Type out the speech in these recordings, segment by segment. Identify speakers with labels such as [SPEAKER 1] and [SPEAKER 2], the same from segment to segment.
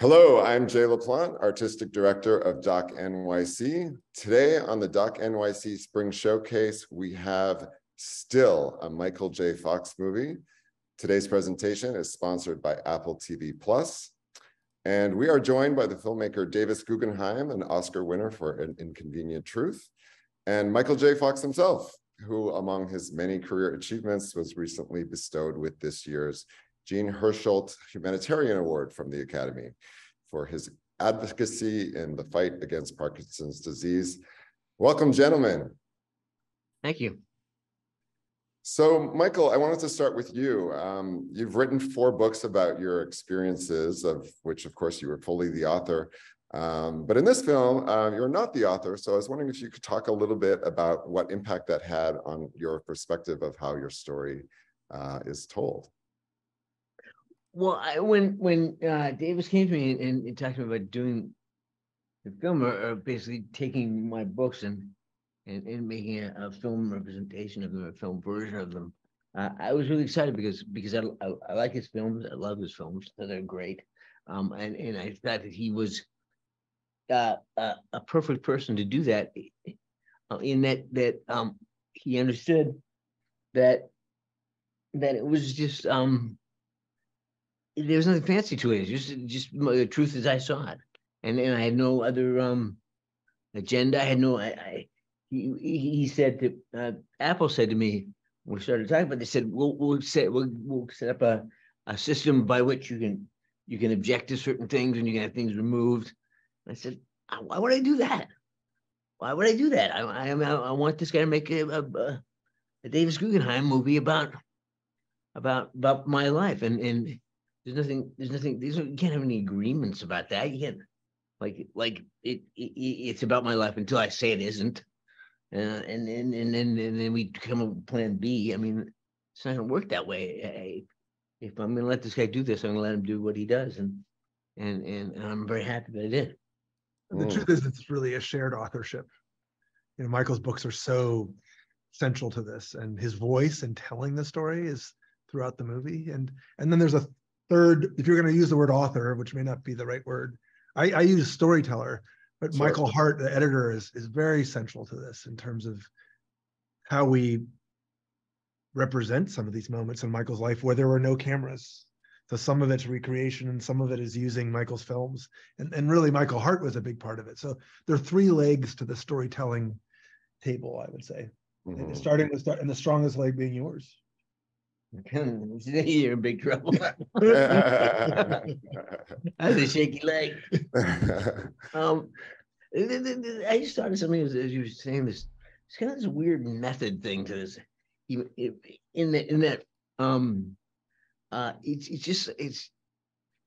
[SPEAKER 1] Hello, I'm Jaie Laplante, Artistic Director of Doc NYC. Today on the Doc NYC Spring Showcase, we have Still, a Michael J. Fox movie. Today's presentation is sponsored by Apple TV Plus, And we are joined by the filmmaker Davis Guggenheim, an Oscar winner for An Inconvenient Truth, and Michael J. Fox himself, who among his many career achievements was recently bestowed with this year's Jean Hersholt Humanitarian Award from the Academy for his advocacy in the fight against Parkinson's disease. Welcome, gentlemen.
[SPEAKER 2] Thank you.
[SPEAKER 1] So, Michael, I wanted to start with you. Um, you've written four books about your experiences, of which, of course, you were fully the author. Um, but in this film, uh, you're not the author. So I was wondering if you could talk a little bit about what impact that had on your perspective of how your story uh, is told.
[SPEAKER 2] Well, I, when when uh, Davis came to me and, and talked to me about doing the film, or, or basically taking my books and and, and making a, a, film representation of them, a film version of them, uh, I was really excited because because I, I, I, like his films, I love his films, they're great, um, and and I thought that he was uh, a, a perfect person to do that, uh, in that that um, he understood that that it was just um there was nothing fancy to it. Just just the truth as I saw it, and and I had no other um agenda. I had no. I, I he he said that uh, Apple said to me we started talking about. They said we'll we'll set we'll, we'll set up a a system by which you can you can object to certain things and you can have things removed. And I said, why would I do that? Why would I do that? I I, I want this guy to make a, a, a Davis Guggenheim movie about about about my life and and there's nothing, there's nothing, there's, you can't have any agreements about that. You can't, like, like it, it it's about my life until I say it isn't. Uh, and and and then and then we come up with plan B. I mean, it's not gonna work that way. I, if I'm gonna let this guy do this, I'm gonna let him do what he does, and and and, and I'm very happy that I did.
[SPEAKER 3] The mm. truth is, it's really a shared authorship. You know, Michael's books are so central to this, and his voice and telling the story is throughout the movie. And and then there's a third, if you're going to use the word author, which may not be the right word, I, I use storyteller, but sure. Michael Harte, the editor, is is very central to this in terms of how we represent some of these moments in Michael's life where there were no cameras. So some of it's recreation and some of it is using Michael's films. And, and really Michael Harte was a big part of it. So there are three legs to the storytelling table, I would say. Mm-hmm. Starting with and the strongest leg being yours.
[SPEAKER 2] You're in big trouble. That's a shaky leg. um, I just thought of something as, as you were saying this. It's kind of this weird method thing to this. In that, in that, um, uh, it's it's just it's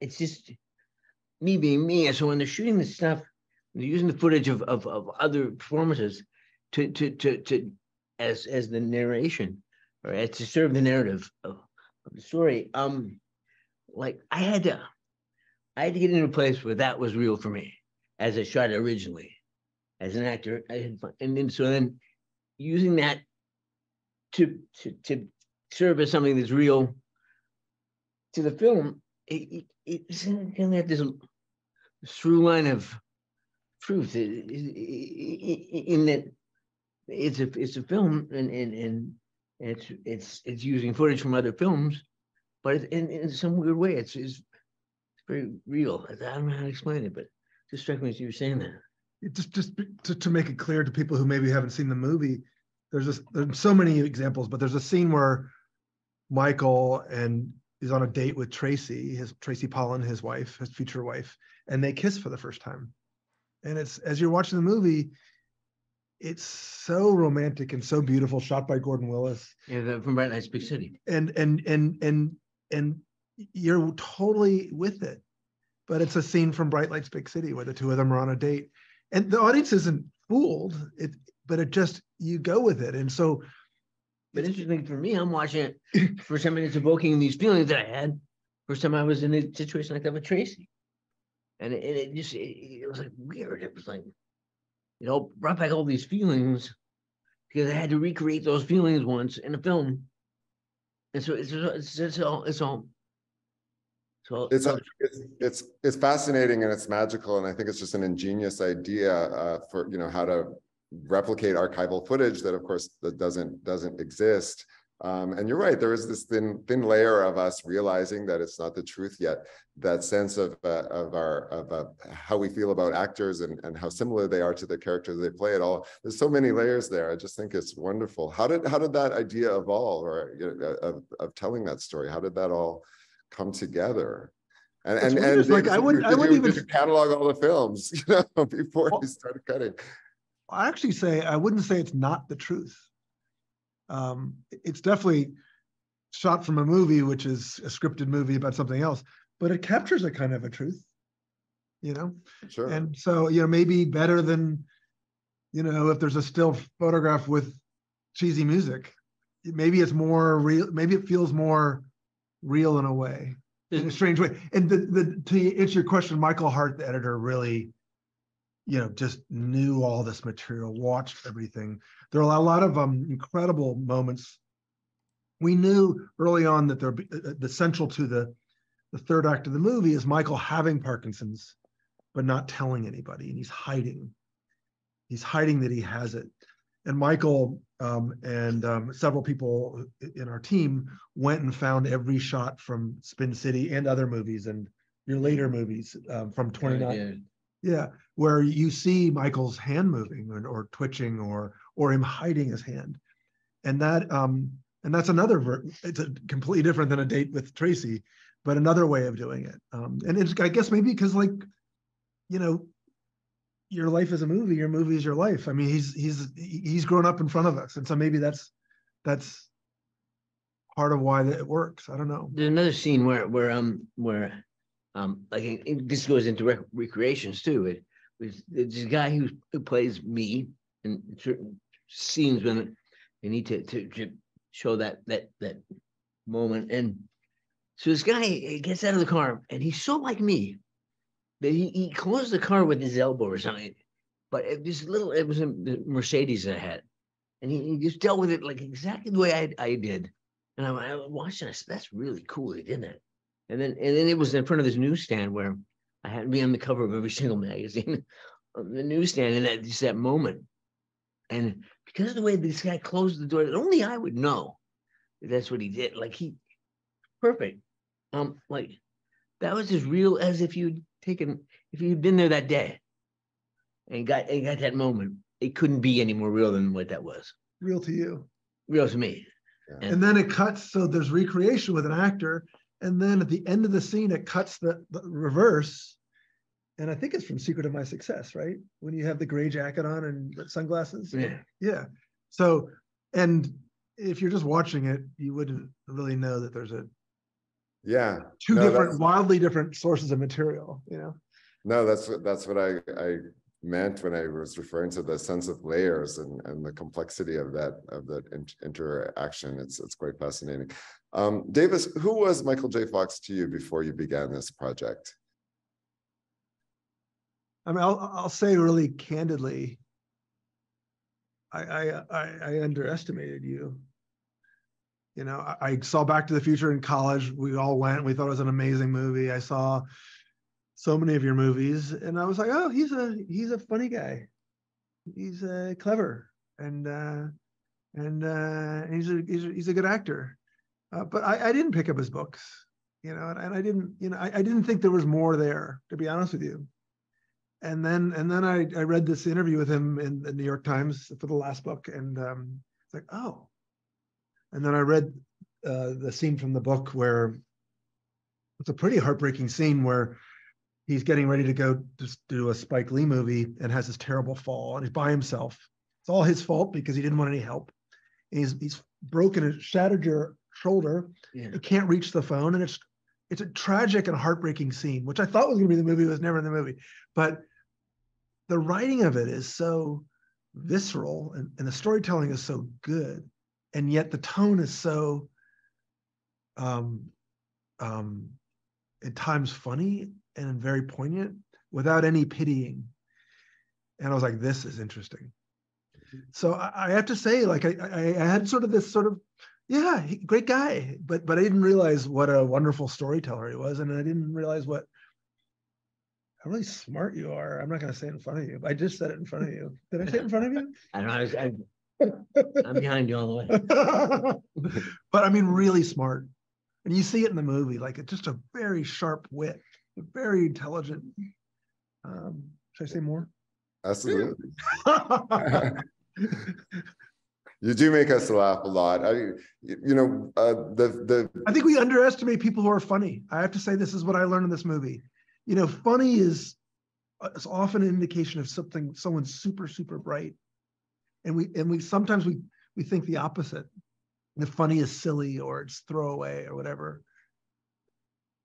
[SPEAKER 2] it's just me being me. So when they're shooting this stuff, they're using the footage of of, of other performances to to to to as as the narration or to serve the narrative of, of the story. Um, like I had to, I had to get into a place where that was real for me, as I shot it originally, as an actor. I had fun, and then so then using that to to to serve as something that's real to the film, it, it, it's of have this through line of truth in that it's a it's a film and and and it's it's it's using footage from other films, but in, in some weird way, it's, it's very real. I don't know how to explain it, but it just struck me as you were saying that.
[SPEAKER 3] It just just to, to make it clear to people who maybe haven't seen the movie, there's just there's so many examples, but there's a scene where Michael and is on a date with Tracy, his Tracy Pollan, his wife, his future wife, and they kiss for the first time. And it's as you're watching the movie, it's so romantic and so beautiful, shot by Gordon Willis.
[SPEAKER 2] Yeah, the, from Bright Lights Big City.
[SPEAKER 3] And and and and and you're totally with it. But it's a scene from Bright Lights Big City where the two of them are on a date. And the audience isn't fooled, it but it just you go with it. And so
[SPEAKER 2] but interesting for me, I'm watching it for some minutes evoking these feelings that I had. First time I was in a situation like that with Tracy. And it, it just it, it was like weird. It was like you know, brought back all these feelings because I had to recreate those feelings once in a film. And so it's it's, it's all it's all So.
[SPEAKER 1] It's, a- it's, it's, it's fascinating and it's magical, and I think it's just an ingenious idea, uh, for, you know, how to replicate archival footage that, of course, that doesn't, doesn't exist. Um, and you're right, there is this thin, thin layer of us realizing that it's not the truth yet. That sense of, uh, of our, of, uh, how we feel about actors and, and how similar they are to the characters they play it all. There's so many layers there. I just think it's wonderful. How did, how did that idea evolve or, you know, of, of telling that story? How did that all come together? And,
[SPEAKER 3] It's
[SPEAKER 1] and, and
[SPEAKER 3] like, I wouldn't- I wouldn't
[SPEAKER 1] did
[SPEAKER 3] even-
[SPEAKER 1] Catalog all the films, you know, before
[SPEAKER 3] Well-
[SPEAKER 1] you started cutting.
[SPEAKER 3] I actually say I wouldn't say it's not the truth. Um, it's definitely shot from a movie, which is a scripted movie about something else, but it captures a kind of a truth. You know,
[SPEAKER 1] Sure.
[SPEAKER 3] and so you know maybe better than, you know, if there's a still photograph with cheesy music, maybe it's more real. Maybe it feels more real in a way, in a strange way. And the the to answer your question, Michael Harte, the editor, really you know, just knew all this material, watched everything. There are a lot of um, incredible moments. We knew early on that there, uh, uh, the central to the the third act of the movie is Michael having Parkinson's, but not telling anybody, and he's hiding. He's hiding that he has it. And Michael um, and um, several people in our team went and found every shot from Spin City and other movies and your later movies um, from 29. Yeah, where you see Michael's hand moving or, or twitching or or him hiding his hand, and that um and that's another ver- it's a completely different than a date with Tracy, but another way of doing it. Um, and it's I guess maybe because like, you know, your life is a movie. Your movie is your life. I mean, he's he's he's grown up in front of us, and so maybe that's that's part of why that it works. I don't know.
[SPEAKER 2] There's another scene where, where, um, where, um, like, this goes into rec- recreations too. It was, a guy who, who plays me in certain scenes when they need to, to, to show that, that, that moment. And so this guy gets out of the car and he's so like me that he, he closed the car with his elbow or something. But it was little, it was a Mercedes I had. And he, he just dealt with it like exactly the way I, I did. And I. I said, "That's really cool. He did that." And then, and then it was in front of this newsstand where I had to be on the cover of every single magazine on the newsstand, and that just that moment. And because of the way this guy closed the door, that only I would know that that's what he did. Like he, perfect. Um, like that was as real as if you'd taken, if you'd been there that day, and got and got that moment. It couldn't be any more real than what that was.
[SPEAKER 3] Real to you.
[SPEAKER 2] Real to me.
[SPEAKER 1] Yeah.
[SPEAKER 3] And then it cuts, so there's recreation with an actor. And then at the end of the scene, it cuts the, the reverse. And I think it's from Secret of My Success, right? When you have the gray jacket on and the sunglasses.
[SPEAKER 2] Yeah.
[SPEAKER 3] Yeah. So, and if you're just watching it, you wouldn't really know that there's a
[SPEAKER 1] Yeah.
[SPEAKER 3] two
[SPEAKER 1] No,
[SPEAKER 3] different, wildly different sources of material, you know?
[SPEAKER 1] No, that's that's what I, I meant when I was referring to the sense of layers and, and the complexity of that, of that in- interaction. It's, it's quite fascinating. Um, Davis, who was Michael J. Fox to you before you began this project?
[SPEAKER 3] I mean, I'll, I'll say really candidly, I, I, I, I underestimated you. You know, I, I saw Back to the Future in college. We all went. We thought it was an amazing movie. I saw so many of your movies, and I was like, oh, he's a he's a funny guy. He's uh, clever, and uh, and uh, he's a he's a, he's a good actor. Uh, but I, I didn't pick up his books, you know, and, and I didn't, you know, I, I didn't think there was more there, to be honest with you and then and then I, I read this interview with him in the New York Times for the last book, and um, it's like, oh. And then I read uh, the scene from the book where it's a pretty heartbreaking scene where he's getting ready to go to do a Spike Lee movie and has this terrible fall, and he's by himself. It's all his fault because he didn't want any help. And he's he's broken it, shattered your shoulder.
[SPEAKER 2] Yeah.
[SPEAKER 3] He can't reach the phone, and it's it's a tragic and heartbreaking scene, which I thought was going to be the movie, was never in the movie. But the writing of it is so visceral and, and the storytelling is so good and yet the tone is so um um at times funny and very poignant without any pitying and i was like this is interesting so i, I have to say like I, I i had sort of this sort of yeah, he, great guy. But but I didn't realize what a wonderful storyteller he was, and I didn't realize what how really smart you are. I'm not going to say it in front of you. I just said it in front of you. Did I say it in front of you?
[SPEAKER 2] I don't know, I was, I, I'm behind you all the way.
[SPEAKER 3] but I mean, really smart. And you see it in the movie, like it's just a very sharp wit, very intelligent. Um, should I say more?
[SPEAKER 1] Absolutely. You do make us laugh a lot. I, you know, uh, the, the,
[SPEAKER 3] I think we underestimate people who are funny. I have to say, this is what I learned in this movie. You know, funny is, uh, is often an indication of something, someone's super, super bright. And we, and we, sometimes we, we think the opposite. The funny is silly or it's throwaway or whatever.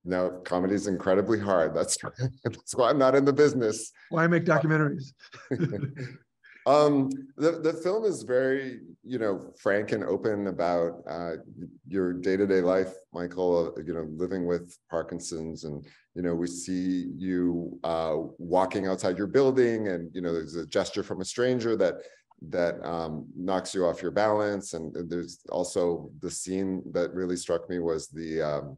[SPEAKER 1] No, comedy is incredibly hard. That's, that's why I'm not in the business.
[SPEAKER 3] Why I make documentaries?
[SPEAKER 1] Um, the, the film is very, you know, frank and open about uh, your day-to-day life, Michael, uh, you know, living with Parkinson's and, you know, we see you uh, walking outside your building and, you know, there's a gesture from a stranger that that um, knocks you off your balance. And there's also the scene that really struck me was the um,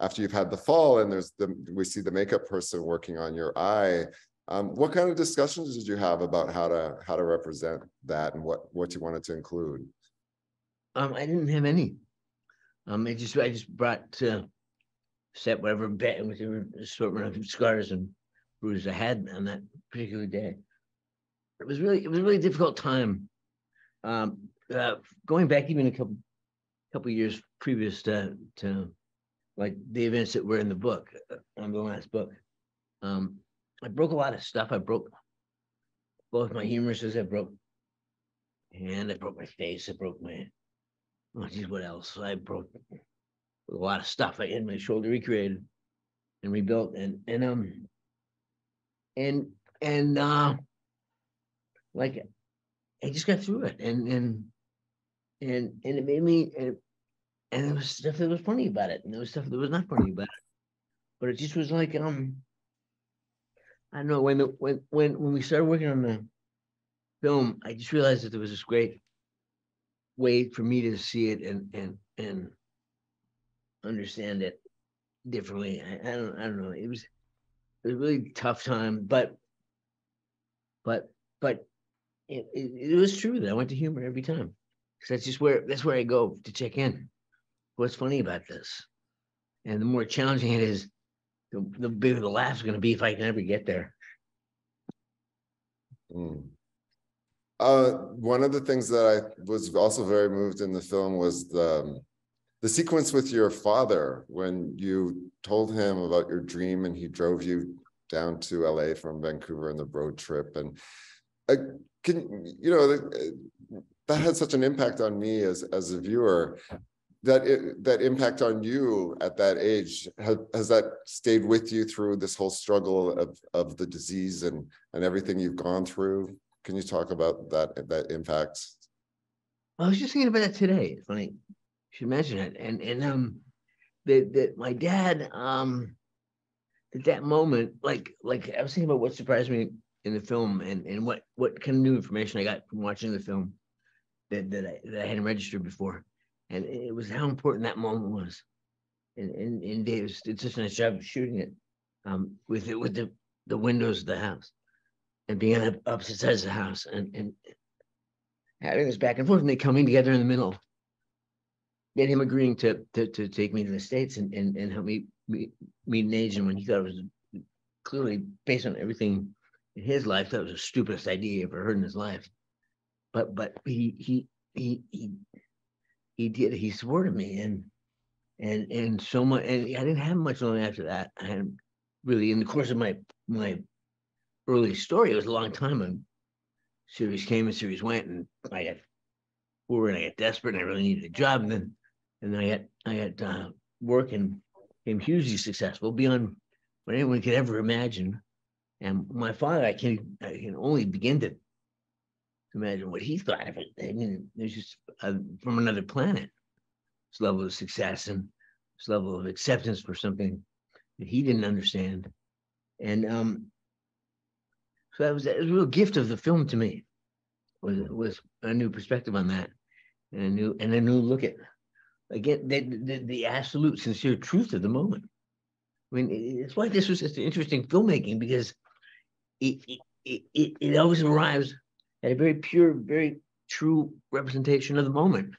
[SPEAKER 1] after you've had the fall and there's the we see the makeup person working on your eye um, what kind of discussions did you have about how to how to represent that and what what you wanted to include?
[SPEAKER 2] Um, I didn't have any. Um, I just I just brought to set whatever bet with the assortment of scars and bruises I had on that particular day. It was really it was a really difficult time. Um, uh, going back even a couple couple years previous to to like the events that were in the book uh, on the last book. Um, I broke a lot of stuff. I broke both my humeruses. I broke hand. I broke my face. I broke my. Oh, geez, what else? I broke a lot of stuff. I had my shoulder recreated and rebuilt, and and um, and and uh, like I just got through it, and and and and it made me and, and there was stuff that was funny about it, and there was stuff that was not funny about it, but it just was like um I don't know when the when when when we started working on the film, I just realized that there was this great way for me to see it and and and understand it differently. I, I don't I don't know. It was it was a really tough time, but but but it, it, it was true that I went to humor every time. Because that's just where that's where I go to check in. What's funny about this? And the more challenging it is, the, the bigger the laugh's gonna be if I can ever get there.
[SPEAKER 1] Mm. Uh, one of the things that I was also very moved in the film was the um, the sequence with your father when you told him about your dream and he drove you down to LA from Vancouver in the road trip and I can you know that, that had such an impact on me as as a viewer that it, that impact on you at that age has, has that stayed with you through this whole struggle of of the disease and and everything you've gone through can you talk about that that impact
[SPEAKER 2] I was just thinking about that today. It's funny. You should mention it. And and um that that my dad um at that moment, like like I was thinking about what surprised me in the film and and what what kind of new information I got from watching the film that that I that I hadn't registered before. And it was how important that moment was. And and, and Dave did such a nice job of shooting it um with it with the the windows of the house and being on the opposite sides of the house and and having this back and forth and they coming together in the middle. Get him agreeing to to to take me to the States and and, and help me meet meet an agent when he thought it was clearly based on everything in his life, that was the stupidest idea he ever heard in his life. But but he he he he he did he supported me and and and so much and I didn't have much long after that. And really in the course of my my early story, it was a long time and series came and series went and I got poor and I got desperate and I really needed a job and then and then I had I had uh, work and became hugely successful beyond what anyone could ever imagine. And my father, I can I can only begin to imagine what he thought of it. I mean, there's just uh, from another planet. This level of success and this level of acceptance for something that he didn't understand, and um, so that was, that was a real gift of the film to me. Was was a new perspective on that, and a new and a new look at again, the, the, the absolute sincere truth of the moment. I mean, it's why this was such an interesting filmmaking because it, it, it, it always arrives a very pure, very true representation of the moment.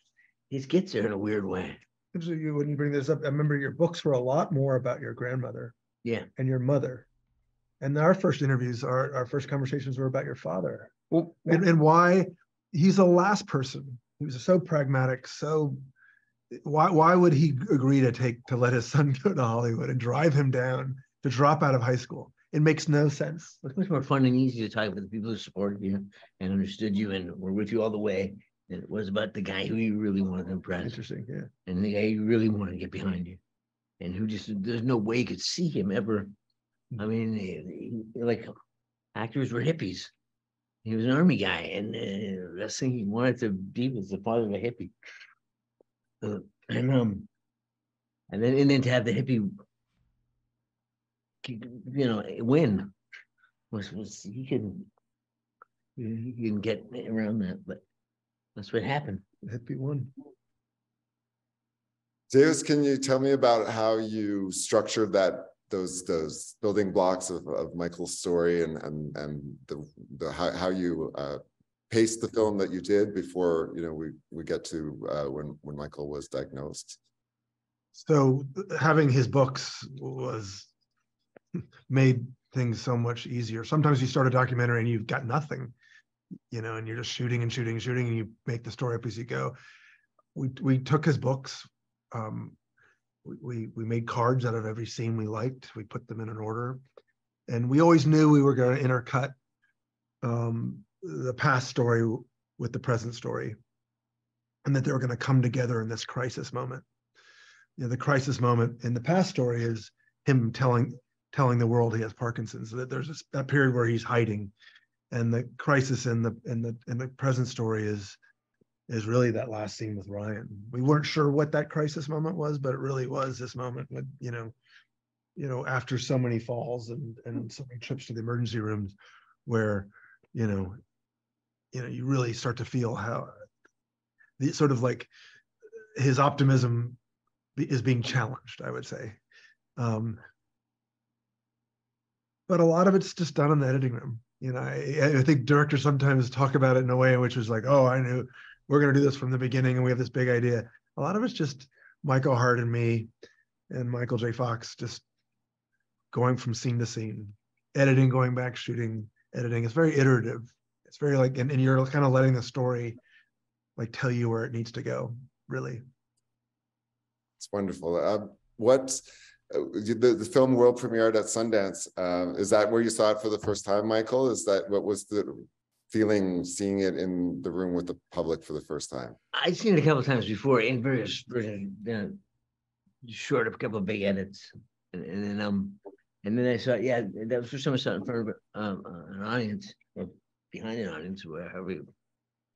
[SPEAKER 2] It gets there in a weird way.
[SPEAKER 3] You, when you bring this up, I remember your books were a lot more about your grandmother.
[SPEAKER 2] Yeah.
[SPEAKER 3] And your mother. And our first interviews, our, our first conversations were about your father
[SPEAKER 2] Well,
[SPEAKER 3] and, and why he's the last person. He was so pragmatic, so why why would he agree to take to let his son go to Hollywood and drive him down to drop out of high school? It makes no sense.
[SPEAKER 2] it's much more fun and easy to talk with the people who supported you and understood you and were with you all the way. than it was about the guy who you really wanted to impress
[SPEAKER 3] Interesting, yeah.
[SPEAKER 2] and the guy you really wanted to get behind you. And who just, there's no way you could see him ever. I mean, he- he- like actors were hippies. He was an army guy and uh, that's thing he wanted to be was the father of a hippie. Uh, and um, and then and then to have the hippie, you know, win was was he can he can get around that, but that's what happened.
[SPEAKER 3] Hippie one.
[SPEAKER 1] Davis, can you tell me about how you structured that, those, those building blocks of, of Michael's story and, and, and the, the, how, how you, uh, paced the film that you did before, you know, we, we get to, uh, when, when Michael was diagnosed?
[SPEAKER 3] So having his books was made things so much easier. Sometimes you start a documentary and you've got nothing, you know, and you're just shooting and shooting and shooting and you make the story up as you go. We we took his books. Um, we, we made cards out of every scene we liked. We put them in an order, and we always knew we were going to intercut um, the past story with the present story, and that they were going to come together in this crisis moment you know, the crisis moment in the past story is him telling telling the world he has Parkinson's. That there's that period where he's hiding, and the crisis in the in the in the present story is is really that last scene with Ryan. We weren't sure what that crisis moment was, but it really was this moment with you know, you know, after so many falls and and so many trips to the emergency rooms, where you know, you know, you really start to feel how the sort of like his optimism is being challenged, I would say. Um, but a lot of it's just done in the editing room. You know, I, I think directors sometimes talk about it in a way which was like, oh, I knew we're going to do this from the beginning and we have this big idea. A lot of it's just Michael Harte and me and Michael J. Fox just going from scene to scene, editing, going back, shooting, editing. It's very iterative. It's very like, and, and you're kind of letting the story like tell you where it needs to go, really.
[SPEAKER 1] It's wonderful. Uh, what, you- the, the film world premiered at Sundance, uh, is that where you saw it for the first time, Michael? Is that, what was the feeling seeing it in the room with the public for the first time?
[SPEAKER 2] I'd seen it a couple of times before in various versions, you know, short of a couple of big edits. And, and then, um, and then I saw, yeah, that was first time saw it in front of um, uh, an audience behind an audience, wherever. you-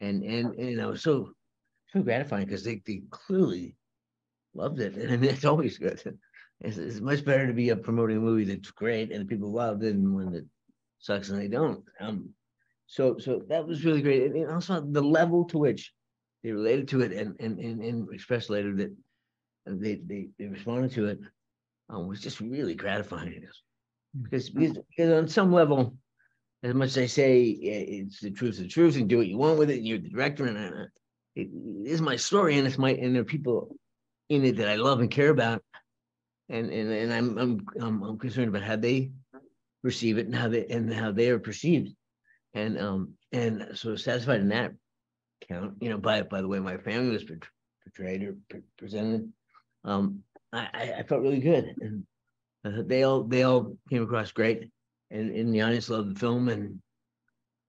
[SPEAKER 2] And, and, and I was so, so gratifying because they, they clearly loved it. And I mean, it's always good. It's, it's much better to be uh, promoting a movie that's great and the people love it than one that sucks and they don't. Um, so, so that was really great. And- And also the level to which they related to it and and and, and expressed later that they they they responded to it um, was just really gratifying. Because, because because on some level, as much as I say it's the truth, the truth, and do what you want with it, and you're the director, and uh, it is my story, and it's my and there are people in it that I love and care about, and and and I'm I'm I'm, I'm concerned about how they perceive it and how they and how they are perceived, and um and so satisfied in that count, you know, by by the way my family was portrayed or pre- presented, um, I, I I felt really good, and uh, they all they all came across great, and and the audience loved the film, and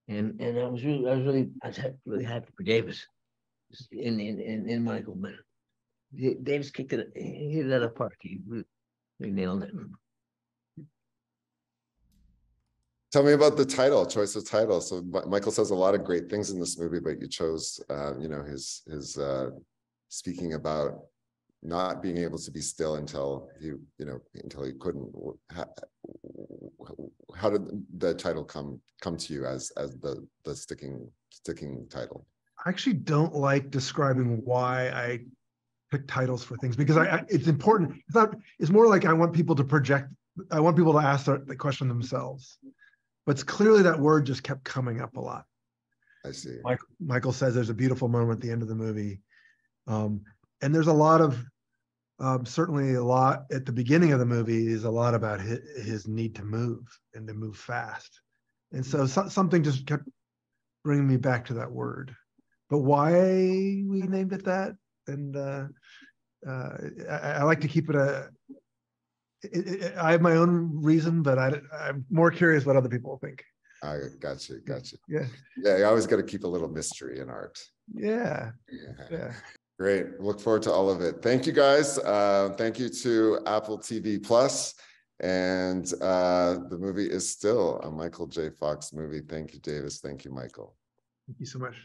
[SPEAKER 2] and and I was really I was really I was really happy for Davis, in in in, in Michael, but Da- Davis kicked it, he hit it out of the park. He he nailed it.
[SPEAKER 1] Tell me about the title, choice of title. So Mi- Michael says a lot of great things in this movie, but you chose, uh, you know, his, his, uh, speaking about not being able to be still until he, you know, until he couldn't. How, how did the title come, come to you as, as the, the sticking, sticking title?
[SPEAKER 3] I actually don't like describing why I pick titles for things because I, I it's important. It's not, it's more like I want people to project, I want people to ask the, the question themselves. But it's clearly that word just kept coming up a lot.
[SPEAKER 1] I see.
[SPEAKER 3] Michael, Michael says there's a beautiful moment at the end of the movie. Um, and there's a lot of, um, certainly a lot at the beginning of the movie is a lot about his, his need to move and to move fast. And so, so something just kept bringing me back to that word. But why we named it that, and uh, uh, I, I like to keep it a. It, it, I have my own reason, but I, I'm more curious what other people think.
[SPEAKER 1] I got you, got you.
[SPEAKER 3] Yeah,
[SPEAKER 1] Yeah, you always got to keep a little mystery in art.
[SPEAKER 3] yeah,
[SPEAKER 1] Yeah.
[SPEAKER 3] yeah.
[SPEAKER 1] Great. Look forward to all of it. Thank you, guys. Uh, thank you to Apple TV Plus. And uh, the movie is still a Michael J. Fox movie. Thank you, Davis. Thank you, Michael.
[SPEAKER 3] Thank you so much.